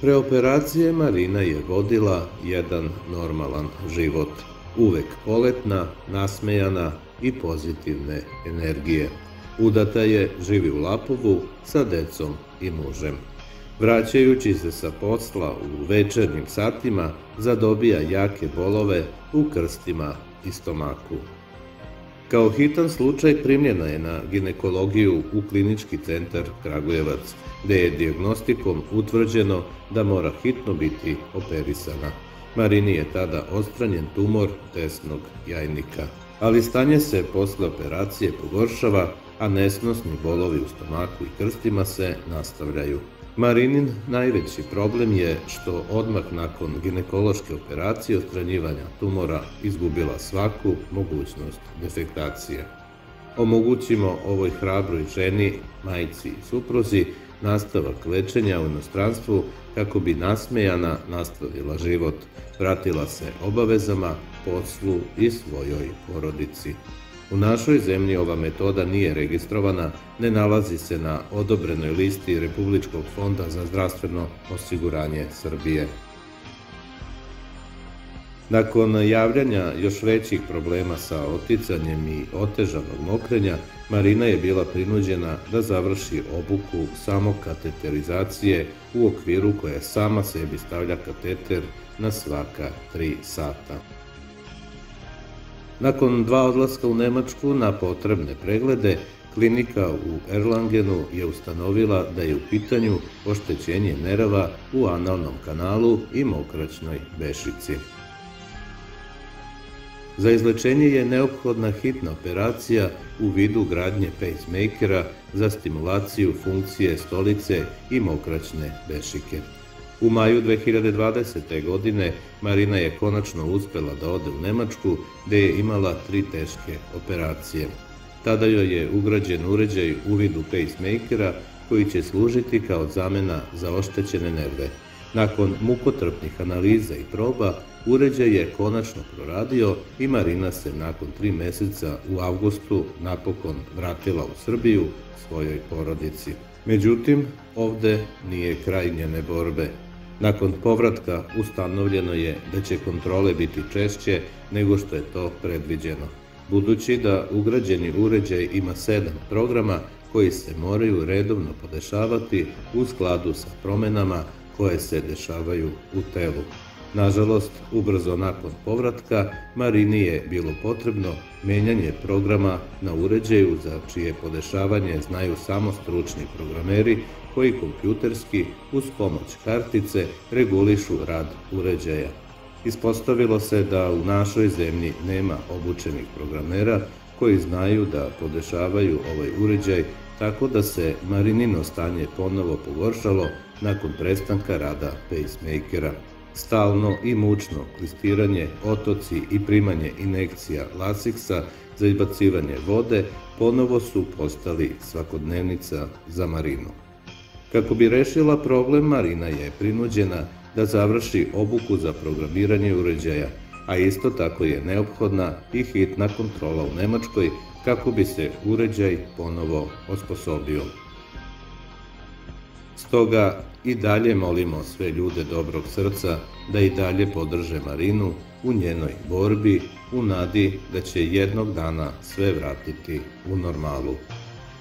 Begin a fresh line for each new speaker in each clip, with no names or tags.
Pre operacije Marina je vodila jedan normalan život, uvek poletna, nasmejana i pozitivne energije. Udata je, živi u Lapovu, sa decom i mužem. Vraćajući se sa posla u večernjim satima, zadobija jake bolove u krstima i stomaku. Kao hitan slučaj primljena je na ginekologiju u klinički centar Kragujevac, gde je diagnostikom utvrđeno da mora hitno biti operisana. Marini je tada ostranjen tumor desnog jajnika. Ali stanje se posle operacije pogoršava, a nesnosni bolovi u stomaku i krstima se nastavljaju. Marinin najveći problem je što odmah nakon ginekološke operacije ostranjivanja tumora izgubila svaku mogućnost defektacije. Omogućimo ovoj hrabroj ženi, majici i supruzi nastavak lečenja u inostranstvu kako bi nasmejana nastavila život, vratila se obavezama, poslu i svojoj porodici. U našoj zemlji ova metoda nije registrovana, ne nalazi se na odobrenoj listi Republičkog fonda za zdravstveno osiguranje Srbije. Nakon javljanja još većih problema sa oticanjem i otežanog mokrenja, Marina je bila prinuđena da završi obuku samokateterizacije u okviru koje sama sebi stavlja kateter na svaka tri sata. Nakon dva odlaska u Nemačku na potrebne preglede, klinika u Erlangenu je ustanovila da je u pitanju oštećenje nerava u analnom kanalu i mokraćnoj bešici. Za izlečenje je neophodna hitna operacija u vidu gradnje pacemakera za stimulaciju funkcije stolice i mokraćne bešike. U maju 2020. godine Marina je konačno uspela da ode u Nemačku, gde je imala tri teške operacije. Tada joj je ugrađen uređaj u vidu pacemakera koji će služiti kao zamena za oštećene nerve. Nakon mukotrpnih analiza i proba, uređaj je konačno proradio i Marina se nakon tri meseca u avgustu napokon vratila u Srbiju svojoj porodici. Međutim, ovde nije kraj njene borbe. Nakon povratka ustanovljeno je da će kontrole biti češće nego što je to predviđeno. Budući da ugrađeni uređaj ima sedam programa koji se moraju redovno podešavati u skladu sa promenama koje se dešavaju u telu. Nažalost, ubrzo nakon povratka, Marini je bilo potrebno menjanje programa na uređaju za čije podešavanje znaju samo stručni programeri koji kompjuterski uz pomoć kartice regulišu rad uređaja. Ispostavilo se da u našoj zemlji nema obučenih programera koji znaju da podešavaju ovaj uređaj tako da se Marinino stanje ponovo pogoršalo nakon prestanka rada pacemakera. Stalno i mučno klistiranje, otoci i primanje inekcija lasiksa za izbacivanje vode ponovo su postali svakodnevnica za Marinu. Kako bi rešila problem, Marina je prinuđena da završi obuku za programiranje uređaja, a isto tako je neophodna i hitna kontrola u Nemačkoj kako bi se uređaj ponovo osposobio. Stoga i dalje molimo sve ljude dobrog srca da i dalje podrže Marinu u njenoj borbi u nadi da će jednog dana sve vratiti u normalu.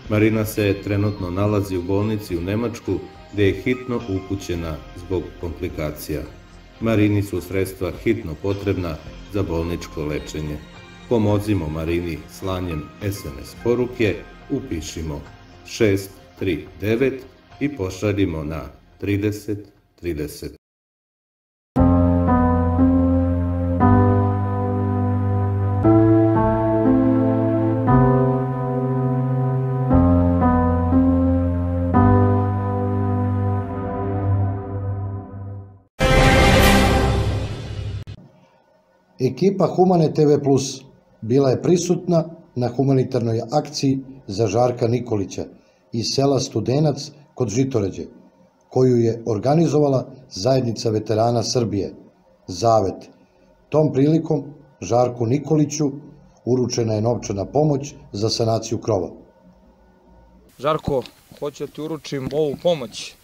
Marina se trenutno nalazi u bolnici u Nemačku gde je hitno upućena zbog komplikacija. Marini su sredstva hitno potrebna za bolničko lečenje. Pomozimo Marini slanjem SMS poruke, upišimo 639 i pošaljimo na 30 30.
Ekipa Humane TV Plus bila je prisutna na humanitarnoj akciji za Žarka Nikolića iz sela Studenac kod Žitoređe, koju je organizovala Zajednica veterana Srbije, Zavet. Tom prilikom Žarku Nikoliću uručena je novčana pomoć za sanaciju krova.
Žarko, hoću da ti uručim ovu pomoć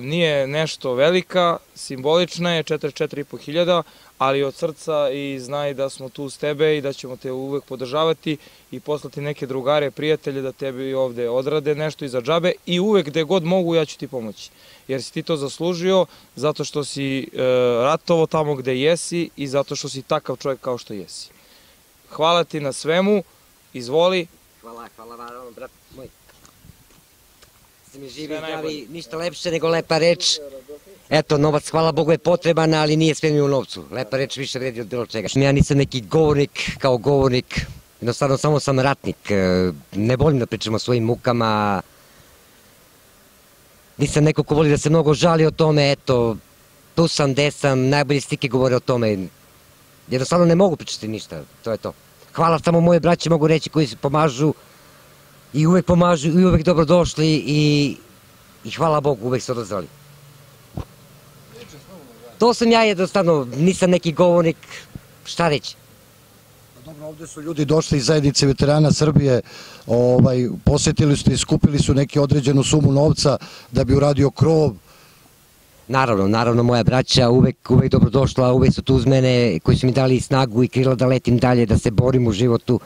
nije nešto velika, simbolična je, 44,5 hiljada, ali od srca i znaj da smo tu s tebe i da ćemo te uvek podržavati i poslati neke drugare, prijatelje da tebi ovde odrade nešto iza džabe i uvek gde god mogu ja ću ti pomoći. Jer si ti to zaslužio zato što si e, ratovo tamo gde jesi i zato što si takav čovjek kao što jesi. Hvala ti na svemu, izvoli.
Hvala, hvala vam, brat moj. Mi živi, zdravi, ništa lepše nego lepa reč. Eto, novac, hvala Bogu, je potreban, ali nije sve mi u novcu. Lepa reč više vredi od bilo čega. Ja nisam neki govornik kao govornik, jednostavno samo sam ratnik. E, ne volim da pričam o svojim mukama. Nisam neko ko voli da se mnogo žali o tome, eto, tu sam, gde sam, najbolje stike govore o tome. Jednostavno ne mogu pričati ništa, to je to. Hvala samo moje braće, mogu reći, koji se pomažu i uvek pomažu i uvek dobrodošli i, i hvala Bogu, uvek se odazvali. To sam ja jednostavno, nisam neki govornik, šta reći.
Dobro, ovde su ljudi došli iz zajednice veterana Srbije, ovaj, posetili su i skupili su neki određenu sumu novca da bi uradio krov.
Naravno, naravno moja braća uvek, uvek dobrodošla, uvek su tu uz mene koji su mi dali snagu i krila da letim dalje, da se borim u životu.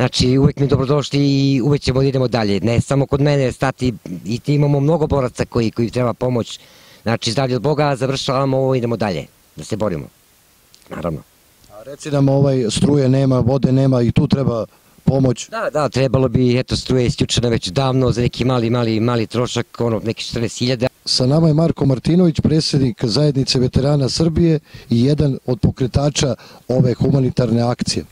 Znači, uvek mi dobrodošli i uvek ćemo da idemo dalje. Ne samo kod mene stati, i ti imamo mnogo boraca koji, koji treba pomoć. Znači, zdravlje od Boga, završavamo ovo, idemo dalje, da se borimo. Naravno.
A reci nam, ovaj, struje nema, vode nema i tu treba pomoć.
Da, da, trebalo bi, eto, struje isključena već davno za neki mali, mali, mali trošak, ono, neki 14.000.
Sa nama je Marko Martinović, predsjednik zajednice veterana Srbije i jedan od pokretača ove humanitarne akcije.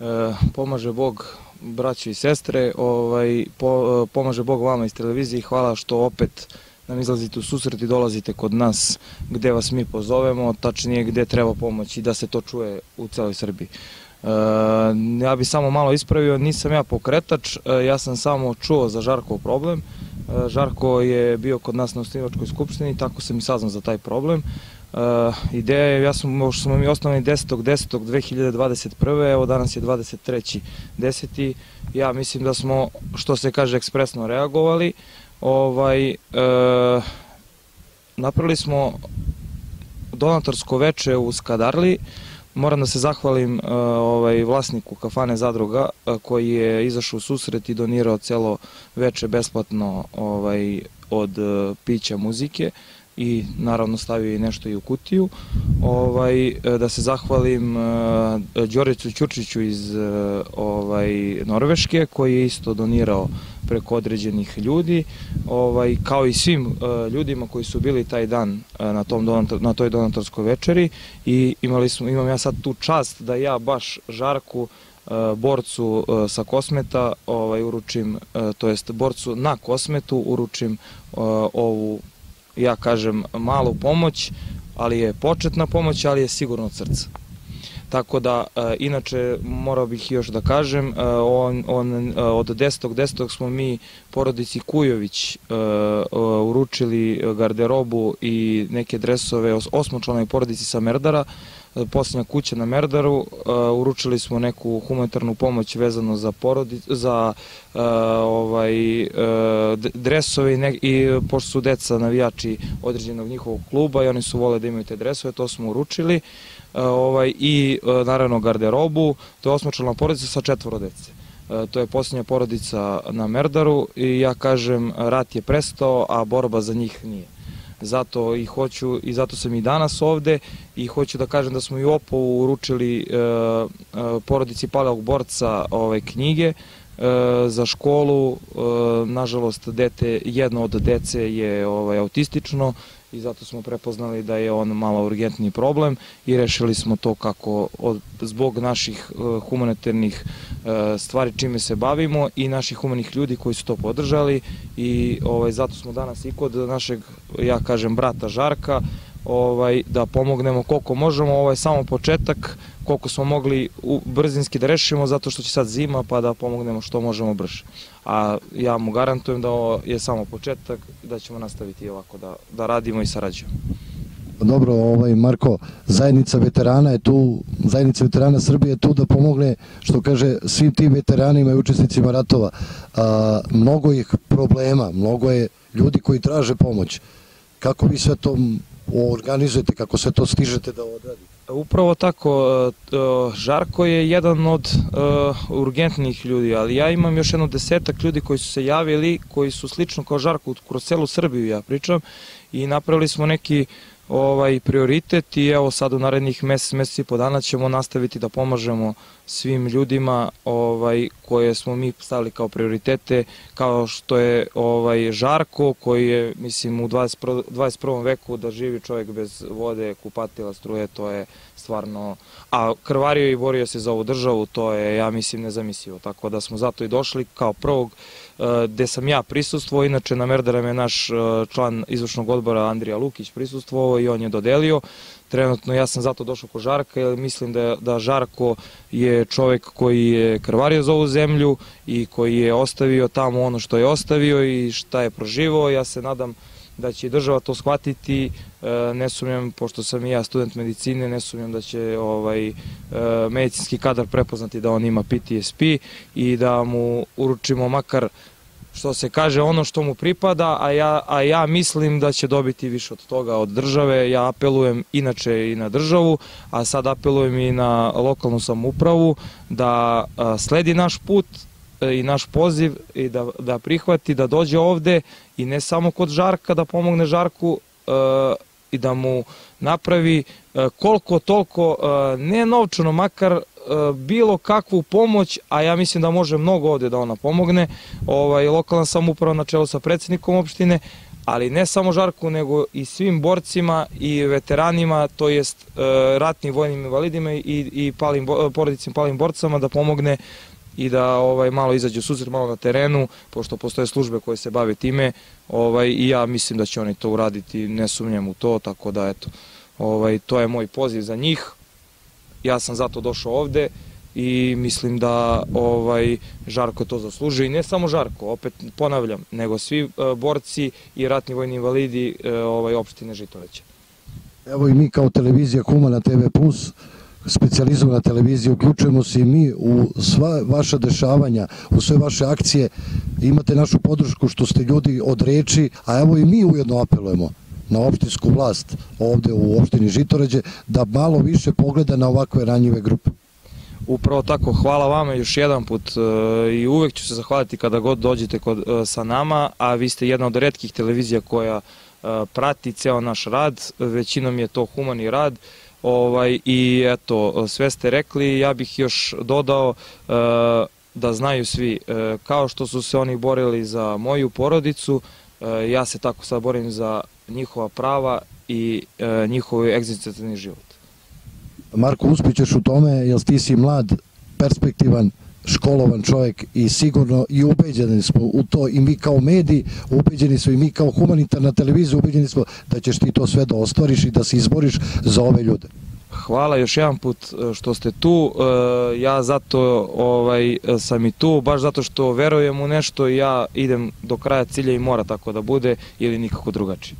E, pomaže Bog braći i sestre, ovaj, po, pomaže Bog vama iz televizije i hvala što opet nam izlazite u susret i dolazite kod nas gde vas mi pozovemo, tačnije gde treba pomoć i da se to čuje u celoj Srbiji. E, ja bih samo malo ispravio, nisam ja pokretač, e, ja sam samo čuo za Žarkov problem. E, Žarko je bio kod nas na osnivačkoj skupštini, tako sam i saznao za taj problem. Uh, ideja je, ja sam, možda smo mi osnovani 10.10.2021. Evo danas je 23.10. Ja mislim da smo, što se kaže, ekspresno reagovali. Ovaj, uh, napravili smo donatorsko veče u Skadarli. Moram da se zahvalim uh, ovaj, vlasniku kafane Zadruga koji je izašao u susret i donirao celo veče besplatno ovaj, od pića muzike i naravno stavio i nešto i u kutiju. Ovaj, e, da se zahvalim uh, Đoricu Ćurčiću iz uh, ovaj, Norveške koji je isto donirao preko određenih ljudi, ovaj, kao i svim uh, ljudima koji su bili taj dan na, tom donator, na toj donatorskoj večeri i imali smo, imam ja sad tu čast da ja baš Žarku borcu sa Kosmeta ovaj, uručim, to jest borcu na Kosmetu uručim ovu ja kažem, malu pomoć, ali je početna pomoć, ali je sigurno od srca. Tako da, e, inače, morao bih još da kažem, e, on, on, e, od 10. 10. smo mi porodici Kujović uručili garderobu i neke dresove osmočlanoj porodici sa Merdara, posljednja kuća na Merdaru, uh, uručili smo neku humanitarnu pomoć vezano za porodi, za uh, ovaj uh, dresove i, ne, i pošto su deca navijači određenog njihovog kluba i oni su vole da imaju te dresove, to smo uručili ovaj, i naravno garderobu, to je osmočlana porodica sa četvoro dece. To je posljednja porodica na Merdaru i ja kažem rat je prestao, a borba za njih nije zato i hoću i zato sam i danas ovde i hoću da kažem da smo i u Opovu uručili e, e, porodici palog borca ove knjige e, za školu, nažalost dete, jedno od dece je ovaj, autistično i zato smo prepoznali da je on malo urgentni problem i rešili smo to kako od, zbog naših uh, humanitarnih uh, stvari čime se bavimo i naših humanih ljudi koji su to podržali. I ovaj, zato smo danas i kod našeg, ja kažem, brata Žarka, ovaj, da pomognemo koliko možemo, ovo je samo početak, koliko smo mogli brzinski da rešimo, zato što će sad zima, pa da pomognemo što možemo brže. A ja mu garantujem da ovo je samo početak, da ćemo nastaviti ovako da, da radimo i sarađujemo.
Dobro, ovaj Marko, zajednica veterana je tu, zajednica veterana Srbije je tu da pomogne, što kaže, svim tim veteranima i učesnicima ratova. A, mnogo ih problema, mnogo je ljudi koji traže pomoć. Kako vi sve to organizujete, kako sve to stižete da odradite?
Upravo tako, e, e, Žarko je jedan od e, urgentnih ljudi, ali ja imam još jedno desetak ljudi koji su se javili, koji su slično kao Žarko, kroz celu Srbiju ja pričam, i napravili smo neki ovaj prioritet i evo sad u narednih mesec, mesec i po dana ćemo nastaviti da pomažemo svim ljudima ovaj koje smo mi stavili kao prioritete kao što je ovaj Žarko koji je mislim u 20, 21. veku da živi čovjek bez vode, kupatila, struje, to je stvarno a krvario i borio se za ovu državu, to je ja mislim nezamislivo. Tako da smo zato i došli kao prvog gde sam ja prisustuo, inače na Merdaram je naš e, član izvršnog odbora Andrija Lukić prisustuo i on je dodelio. Trenutno ja sam zato došao ko Žarka jer mislim da, da Žarko je čovek koji je krvario za ovu zemlju i koji je ostavio tamo ono što je ostavio i šta je proživao. Ja se nadam da će država to shvatiti, e, ne sumnjam, pošto sam i ja student medicine, ne sumnjam da će ovaj, e, medicinski kadar prepoznati da on ima PTSP i da mu uručimo makar što se kaže ono što mu pripada, a ja, a ja mislim da će dobiti više od toga od države. Ja apelujem inače i na državu, a sad apelujem i na lokalnu samupravu da sledi naš put, i naš poziv i da, da prihvati, da dođe ovde i ne samo kod Žarka, da pomogne Žarku e, i da mu napravi e, koliko toliko, e, ne novčano, makar bilo kakvu pomoć, a ja mislim da može mnogo ovde da ona pomogne, ovaj, lokalna samuprava na čelu sa predsednikom opštine, ali ne samo Žarku, nego i svim borcima i veteranima, to jest ratnim vojnim invalidima i, i palim, porodicim palim borcama da pomogne i da ovaj malo izađu susret malo na terenu, pošto postoje službe koje se bave time, ovaj i ja mislim da će oni to uraditi, ne sumnjam u to, tako da eto. Ovaj to je moj poziv za njih. Ja sam zato došao ovde i mislim da ovaj Žarko to zaslužuje i ne samo Žarko, opet ponavljam, nego svi e, borci i ratni vojni invalidi e, ovaj opštine Žitoraće.
Evo i mi kao televizija Humana TV Plus specializovana televizija, uključujemo se i mi u sva vaša dešavanja, u sve vaše akcije, imate našu podršku što ste ljudi od reči, a evo i mi ujedno apelujemo na opštinsku vlast ovde u opštini Žitoređe da malo više pogleda na ovakve ranjive grupe.
Upravo tako, hvala vama još jedan put e, i uvek ću se zahvaliti kada god dođete kod, e, sa nama, a vi ste jedna od redkih televizija koja e, prati ceo naš rad, većinom je to humani rad, Ovaj, I eto, sve ste rekli, ja bih još dodao e, da znaju svi, e, kao što su se oni borili za moju porodicu, e, ja se tako sad borim za njihova prava i njihov egzistencijalni život.
Marko, uspićeš u tome, jer ti si mlad, perspektivan, školovan čovjek i sigurno i ubeđeni smo u to i mi kao mediji, ubeđeni smo i mi kao humanitarna televizija, ubeđeni smo da ćeš ti to sve da ostvariš i da se izboriš za ove ljude.
Hvala još jedan put e, što ste tu. E, ja zato ovaj, sam i tu, baš zato što verujem u nešto i ja idem do kraja cilja i mora tako da bude ili nikako drugačije.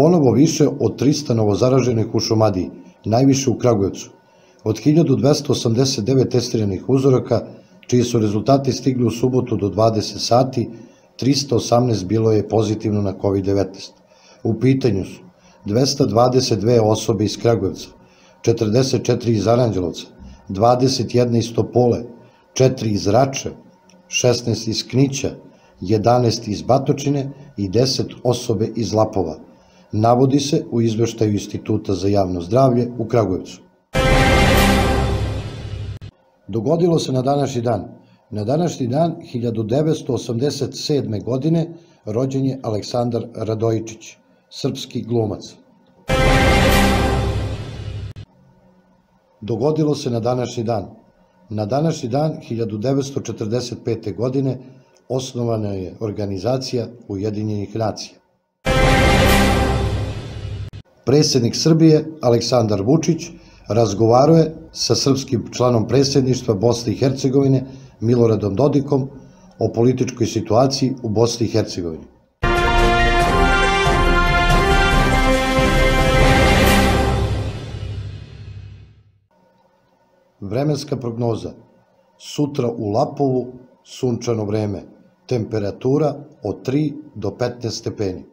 Ponovo više od 300 novozaraženih u Šumadiji, najviše u Kragujevcu. Od 1289 testiranih uzoraka, čiji su rezultati stigli u subotu do 20 sati, 318 bilo je pozitivno na COVID-19. U pitanju su 222 osobe iz Kragujevca, 44 iz Aranđelovca, 21 iz Topole, 4 iz Rače, 16 iz Knića, 11 iz Batočine i 10 osobe iz Lapova – navodi se u izveštaju Instituta za javno zdravlje u Kragujevcu. Dogodilo se na današnji dan. Na današnji dan 1987. godine rođen je Aleksandar Radojičić, srpski glumac. Dogodilo se na današnji dan. Na današnji dan 1945. godine osnovana je organizacija Ujedinjenih nacija. Predsednik Srbije Aleksandar Vučić razgovarao je sa srpskim članom predsedništva Bosne i Hercegovine Miloradom Dodikom o političkoj situaciji u Bosni i Hercegovini. Vremenska prognoza. Sutra u Lapovu sunčano vreme. Temperatura od 3 do 15 stepeni.